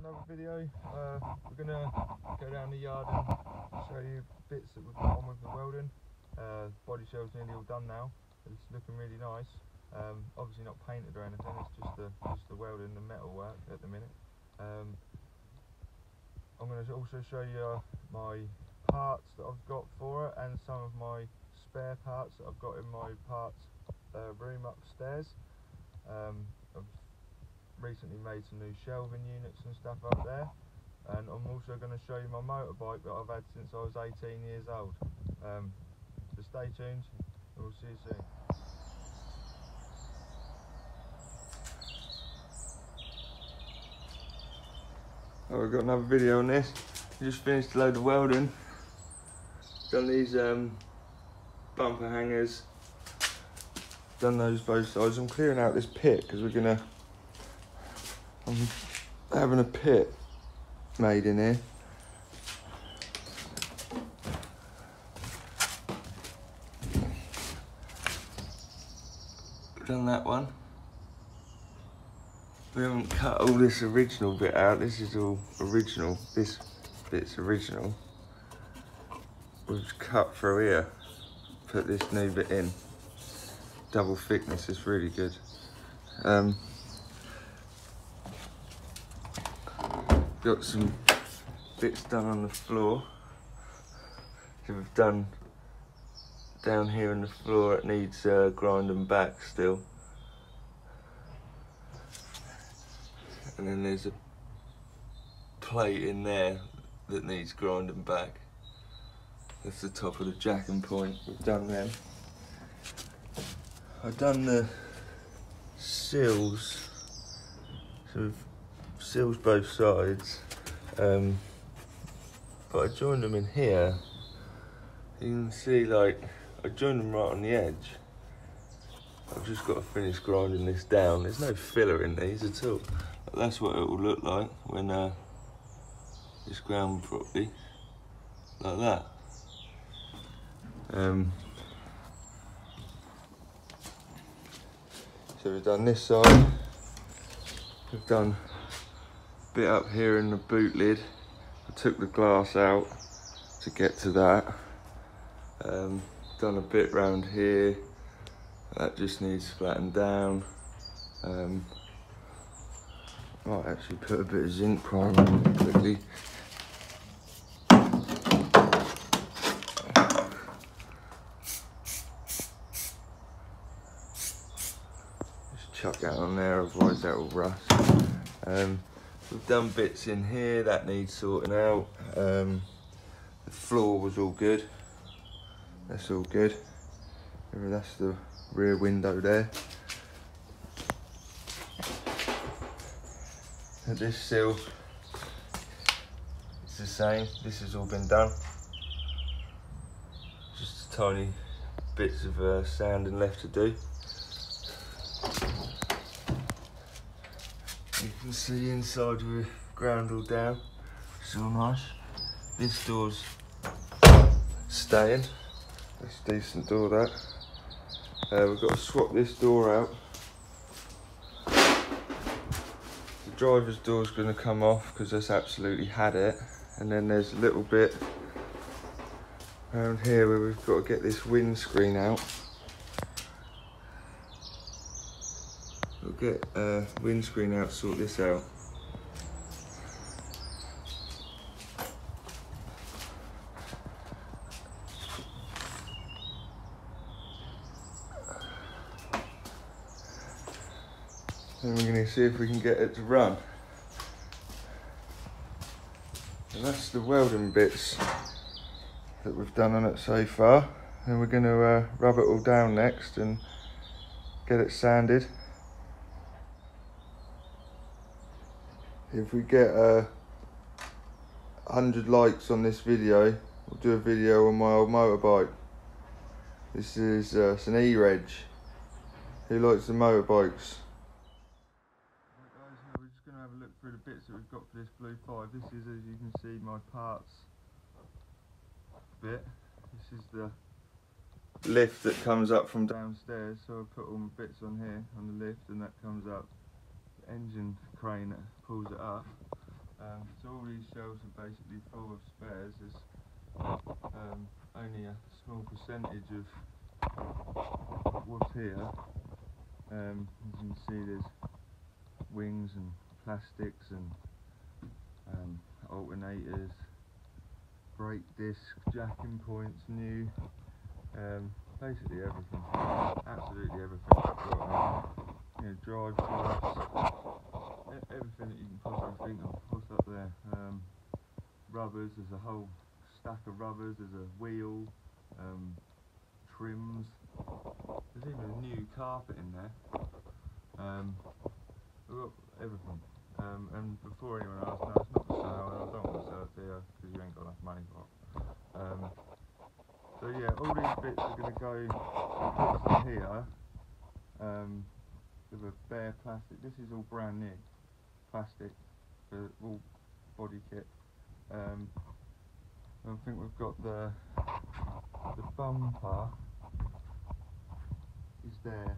another video. Uh, we're gonna go down the yard and show you bits that we've got on with the welding. Uh, body shell's nearly all done now. It's looking really nice. Um, obviously not painted or anything. It's just the just the welding and metal work at the minute. Um, I'm going to also show you my parts that I've got for it and some of my spare parts that I've got in my parts uh, room upstairs. Um, recently made some new shelving units and stuff up there and I'm also going to show you my motorbike that I've had since I was 18 years old. Um, so stay tuned and we'll see you soon. Oh, we've got another video on this. Just finished a load of welding. Done these um, bumper hangers. Done those both sides. I'm clearing out this pit because we're gonna. I'm having a pit made in here. Done that one. We haven't cut all this original bit out. This is all original. This bit's original. We've cut through here. Put this new bit in. Double thickness is really good. Um, got some bits done on the floor. So we've done down here on the floor. It needs uh, grinding back still. and then there's a plate in there that needs grinding back. That's the top of the jacking point. We've done them. I've done the seals. So we've seals both sides. Um, but I joined them in here. You can see like, I joined them right on the edge. I've just got to finish grinding this down. There's no filler in these at all. But that's what it will look like when uh, it's ground properly, like that. Um, so we've done this side, we've done bit up here in the boot lid. I took the glass out to get to that. Um, done a bit round here, that just needs flattened down. Um, might actually put a bit of zinc primer on quickly. Just chuck that on there, otherwise that will rust. Um, we've done bits in here that needs sorting out. Um, the floor was all good. That's all good. That's the rear window there. And this seal it's the same this has all been done just tiny bits of uh, sanding left to do you can see inside we've ground all down. All nice. This door's staying. It's a decent door that. Uh, we've got to swap this door out. The driver's door is going to come off because that's absolutely had it. And then there's a little bit around here where we've got to get this windscreen out. We'll get a windscreen out, sort this out. and we're going to see if we can get it to run. And that's the welding bits that we've done on it so far. And we're going to uh, rub it all down next and get it sanded. If we get uh, 100 likes on this video, we'll do a video on my old motorbike. This is uh, it's an E-Reg. Who likes the motorbikes? Right guys, now we're just going to have a look through the bits that we've got for this Blue 5. This is, as you can see, my parts bit. This is the lift that comes up from downstairs, so I put all my bits on here on the lift and that comes up. Engine crane pulls it up. Um, so all these shelves are basically full of spares. There's um, only a small percentage of what's here. Um, as you can see, there's wings and plastics and um, alternators, brake discs, jacking points, new. Um, basically everything, absolutely everything. Um, you know, drive shafts, everything that you can possibly think of. What's up there? Um, rubbers. There's a whole stack of rubbers. There's a wheel, um, trims. There's even a new carpet in there. Um, everything. Um, and before anyone asks, no, it's not for sale. I don't want to sell it to you because you ain't got enough money for it. Um, so yeah, all these bits are going to go here um, with a bare plastic. This is all brand new plastic for all body kit. Um, I think we've got the the bumper is there.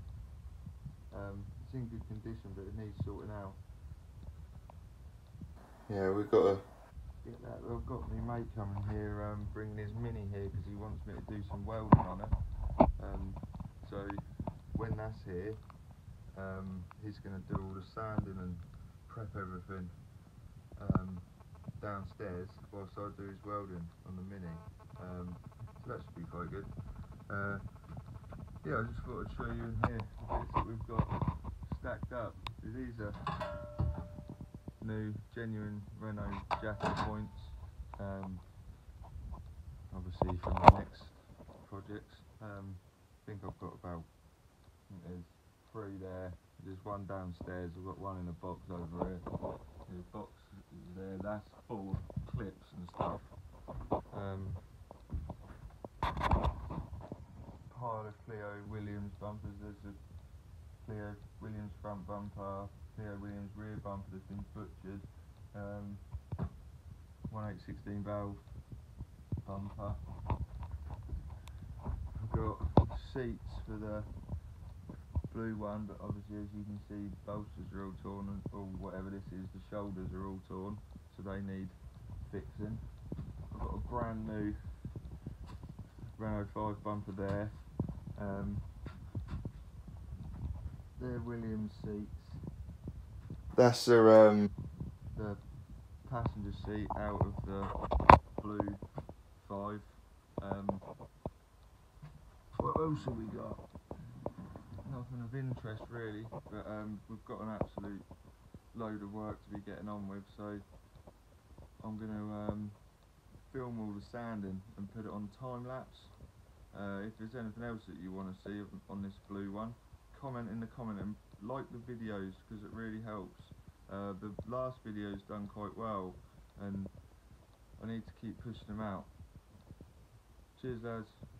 Um, it's in good condition, but it needs sorting out. Yeah, we've got to get that. I've got my mate coming here, um, bringing his mini here because he wants me to do some welding on it. Um, so when that's here, um, he's going to do all the sanding and prep everything um, downstairs whilst I do his welding on the mini. Um, so that should be quite good. Uh, yeah, I just thought I'd show you in here the bits that we've got stacked up. These are new, genuine Renault jacking points. Um, obviously from the next projects. Um, I think I've got about, I think there's three there. There's one downstairs. I've got one in a box over here. The box is there. That's full of clips and stuff. Um, pile of Clio Williams bumpers. There's a Clio Williams front bumper, Clio Williams rear bumper that's been butchered. Um, 1816 valve bumper. I've got seats for the blue one, but obviously as you can see, bolsters are all torn, and, or whatever this is, the shoulders are all torn, so they need fixing. I've got a brand new Renault 5 bumper there. Um, they're Williams seats. That's the um, the passenger seat out of the blue five. Um, what else have we got? Nothing of interest really, but um, we've got an absolute load of work to be getting on with, so I'm going to um, film all the sanding and put it on time lapse. Uh, if there's anything else that you want to see on this blue one, comment in the comment and like the videos because it really helps. Uh, the last video's done quite well and I need to keep pushing them out. Cheers lads.